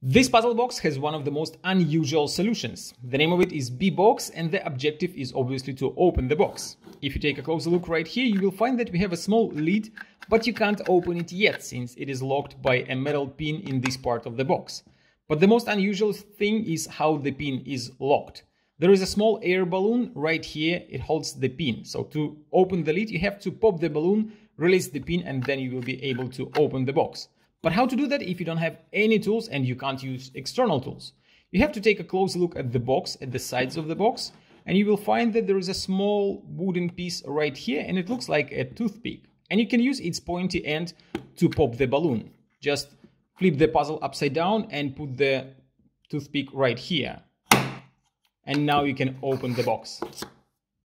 This puzzle box has one of the most unusual solutions. The name of it is Bee Box and the objective is obviously to open the box. If you take a closer look right here, you will find that we have a small lid, but you can't open it yet since it is locked by a metal pin in this part of the box. But the most unusual thing is how the pin is locked. There is a small air balloon right here, it holds the pin. So to open the lid, you have to pop the balloon, release the pin, and then you will be able to open the box. But how to do that if you don't have any tools and you can't use external tools? You have to take a close look at the box, at the sides of the box, and you will find that there is a small wooden piece right here and it looks like a toothpick. And you can use its pointy end to pop the balloon. Just flip the puzzle upside down and put the toothpick right here. And now you can open the box.